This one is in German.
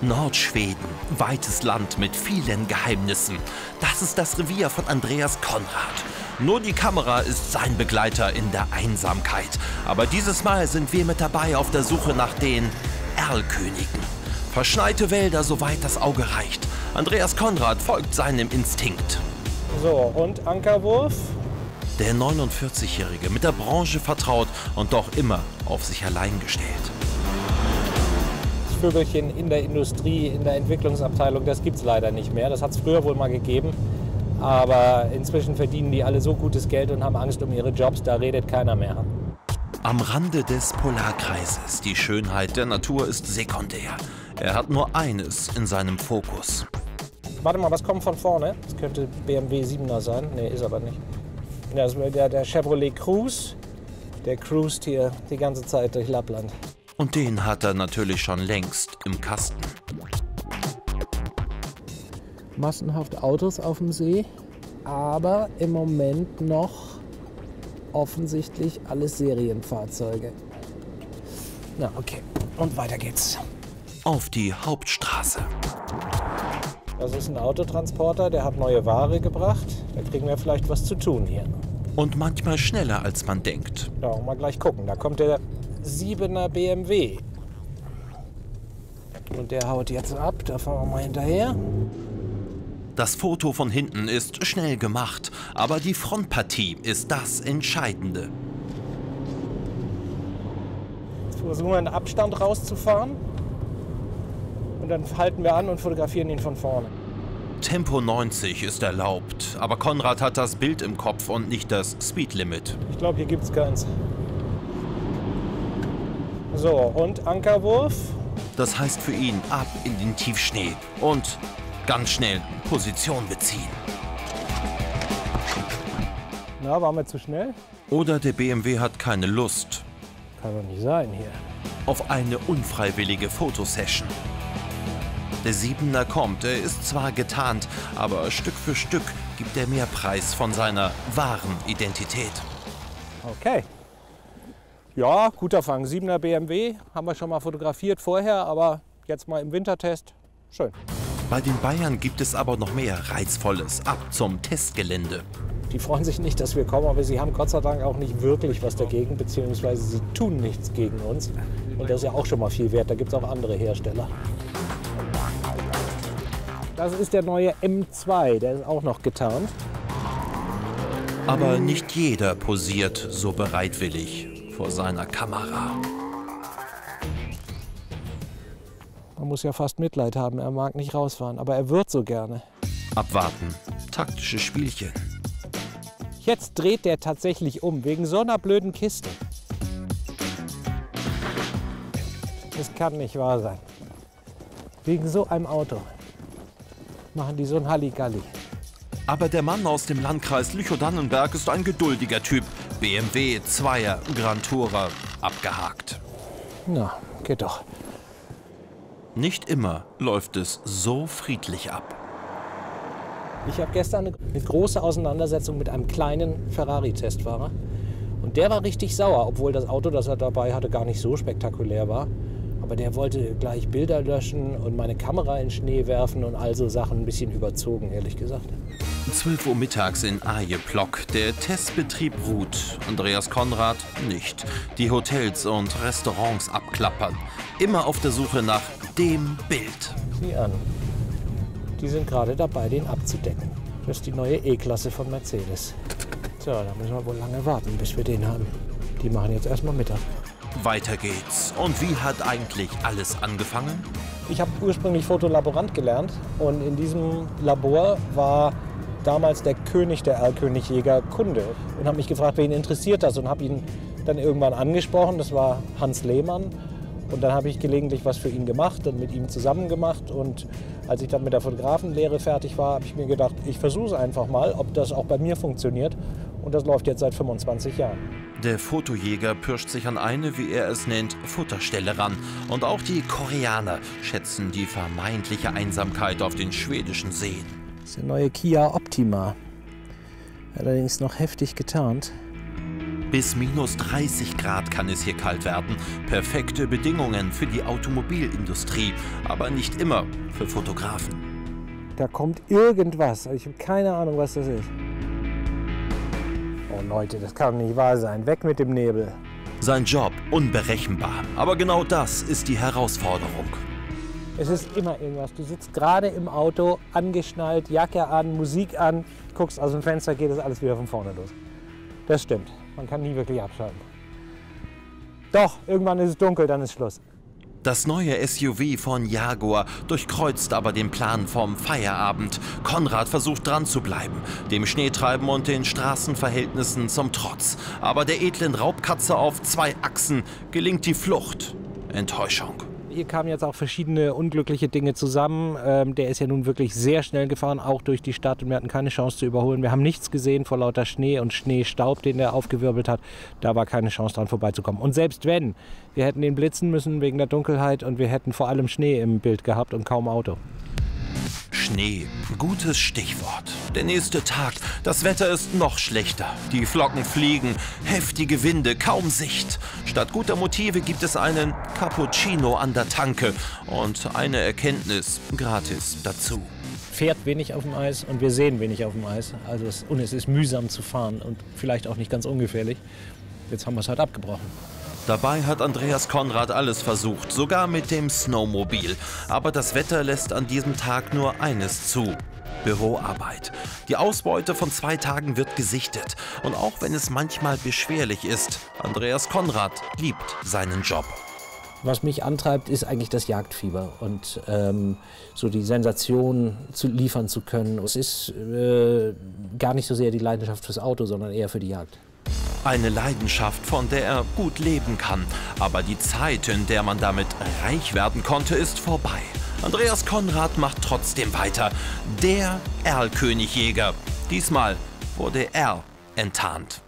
Nordschweden, weites Land mit vielen Geheimnissen. Das ist das Revier von Andreas Konrad. Nur die Kamera ist sein Begleiter in der Einsamkeit. Aber dieses Mal sind wir mit dabei auf der Suche nach den Erlkönigen. Verschneite Wälder, soweit das Auge reicht. Andreas Konrad folgt seinem Instinkt. So, und Ankerwurf? Der 49-Jährige mit der Branche vertraut und doch immer auf sich allein gestellt. Vögelchen in der Industrie, in der Entwicklungsabteilung, das gibt es leider nicht mehr. Das hat es früher wohl mal gegeben. Aber inzwischen verdienen die alle so gutes Geld und haben Angst um ihre Jobs, da redet keiner mehr. Am Rande des Polarkreises, die Schönheit der Natur ist sekundär. Er hat nur eines in seinem Fokus. Warte mal, was kommt von vorne? Das könnte BMW 7er sein. Nee, ist aber nicht. Das ist der, der Chevrolet Cruze. Der cruist hier die ganze Zeit durch Lappland. Und den hat er natürlich schon längst im Kasten. Massenhaft Autos auf dem See, aber im Moment noch offensichtlich alles Serienfahrzeuge. Na, okay. Und weiter geht's. Auf die Hauptstraße. Das ist ein Autotransporter, der hat neue Ware gebracht. Da kriegen wir vielleicht was zu tun hier. Und manchmal schneller, als man denkt. Ja, mal gleich gucken. Da kommt der 7er BMW. Und der haut jetzt ab, da fahren wir mal hinterher. Das Foto von hinten ist schnell gemacht, aber die Frontpartie ist das Entscheidende. Jetzt versuchen wir einen Abstand rauszufahren. Und dann halten wir an und fotografieren ihn von vorne. Tempo 90 ist erlaubt, aber Konrad hat das Bild im Kopf und nicht das Speedlimit. Ich glaube, hier gibt es keins. So, und Ankerwurf? Das heißt für ihn ab in den Tiefschnee und ganz schnell Position beziehen. Na, waren wir zu schnell? Oder der BMW hat keine Lust. Kann doch nicht sein hier. Auf eine unfreiwillige Fotosession. Der Siebener kommt, er ist zwar getarnt, aber Stück für Stück gibt er mehr Preis von seiner wahren Identität. Okay. Ja, guter Fang. 7er BMW haben wir schon mal fotografiert vorher, aber jetzt mal im Wintertest. Schön. Bei den Bayern gibt es aber noch mehr Reizvolles. Ab zum Testgelände. Die freuen sich nicht, dass wir kommen, aber sie haben Gott sei Dank auch nicht wirklich was dagegen, beziehungsweise sie tun nichts gegen uns. Und das ist ja auch schon mal viel wert. Da gibt es auch andere Hersteller. Das ist der neue M2, der ist auch noch getarnt. Aber nicht jeder posiert so bereitwillig vor seiner Kamera. Man muss ja fast Mitleid haben, er mag nicht rausfahren, aber er wird so gerne. Abwarten, taktische Spielchen. Jetzt dreht der tatsächlich um, wegen so einer blöden Kiste. Das kann nicht wahr sein. Wegen so einem Auto machen die so ein Halligalli. Aber der Mann aus dem Landkreis Lüchow-Dannenberg ist ein geduldiger Typ. BMW 2er Grand Tourer abgehakt. Na, geht doch. Nicht immer läuft es so friedlich ab. Ich habe gestern eine große Auseinandersetzung mit einem kleinen Ferrari-Testfahrer. Und der war richtig sauer, obwohl das Auto, das er dabei hatte, gar nicht so spektakulär war. Aber der wollte gleich Bilder löschen und meine Kamera in Schnee werfen und all so Sachen ein bisschen überzogen, ehrlich gesagt. 12 Uhr mittags in Ajeplock. Der Testbetrieb ruht. Andreas Konrad nicht. Die Hotels und Restaurants abklappern. Immer auf der Suche nach dem Bild. Sieh an. Die sind gerade dabei, den abzudecken. Das ist die neue E-Klasse von Mercedes. So, da müssen wir wohl lange warten, bis wir den haben. Die machen jetzt erstmal Mittag. Weiter geht's. Und wie hat eigentlich alles angefangen? Ich habe ursprünglich Fotolaborant gelernt und in diesem Labor war damals der König der Erlkönigjäger Kunde und habe mich gefragt, wen interessiert das und habe ihn dann irgendwann angesprochen. Das war Hans Lehmann und dann habe ich gelegentlich was für ihn gemacht und mit ihm zusammen gemacht. Und als ich dann mit der Fotografenlehre fertig war, habe ich mir gedacht, ich versuche es einfach mal, ob das auch bei mir funktioniert. Und das läuft jetzt seit 25 Jahren. Der Fotojäger pirscht sich an eine, wie er es nennt, Futterstelle ran. Und auch die Koreaner schätzen die vermeintliche Einsamkeit auf den schwedischen Seen. Das ist der neue Kia Optima. Allerdings noch heftig getarnt. Bis minus 30 Grad kann es hier kalt werden. Perfekte Bedingungen für die Automobilindustrie, aber nicht immer für Fotografen. Da kommt irgendwas. Ich habe keine Ahnung, was das ist. Oh Leute, das kann nicht wahr sein. Weg mit dem Nebel. Sein Job unberechenbar. Aber genau das ist die Herausforderung. Es ist immer irgendwas. Du sitzt gerade im Auto, angeschnallt, Jacke an, Musik an, guckst aus dem Fenster, geht das alles wieder von vorne los. Das stimmt. Man kann nie wirklich abschalten. Doch, irgendwann ist es dunkel, dann ist Schluss. Das neue SUV von Jaguar durchkreuzt aber den Plan vom Feierabend. Konrad versucht dran zu bleiben, dem Schneetreiben und den Straßenverhältnissen zum Trotz. Aber der edlen Raubkatze auf zwei Achsen gelingt die Flucht. Enttäuschung. Hier kamen jetzt auch verschiedene unglückliche Dinge zusammen. Ähm, der ist ja nun wirklich sehr schnell gefahren, auch durch die Stadt und wir hatten keine Chance zu überholen. Wir haben nichts gesehen vor lauter Schnee und Schneestaub, den er aufgewirbelt hat. Da war keine Chance dran vorbeizukommen. Und selbst wenn, wir hätten ihn blitzen müssen wegen der Dunkelheit und wir hätten vor allem Schnee im Bild gehabt und kaum Auto. Schnee, gutes Stichwort. Der nächste Tag, das Wetter ist noch schlechter. Die Flocken fliegen, heftige Winde, kaum Sicht. Statt guter Motive gibt es einen Cappuccino an der Tanke und eine Erkenntnis gratis dazu. Fährt wenig auf dem Eis und wir sehen wenig auf dem Eis. Also es, und es ist mühsam zu fahren und vielleicht auch nicht ganz ungefährlich. Jetzt haben wir es halt abgebrochen. Dabei hat Andreas Konrad alles versucht, sogar mit dem Snowmobil. Aber das Wetter lässt an diesem Tag nur eines zu. Büroarbeit. Die Ausbeute von zwei Tagen wird gesichtet. Und auch wenn es manchmal beschwerlich ist, Andreas Konrad liebt seinen Job. Was mich antreibt, ist eigentlich das Jagdfieber und ähm, so die Sensation zu liefern zu können. Es ist äh, gar nicht so sehr die Leidenschaft fürs Auto, sondern eher für die Jagd. Eine Leidenschaft, von der er gut leben kann. Aber die Zeit, in der man damit reich werden konnte, ist vorbei. Andreas Konrad macht trotzdem weiter. Der Erlkönigjäger. Diesmal wurde er enttarnt.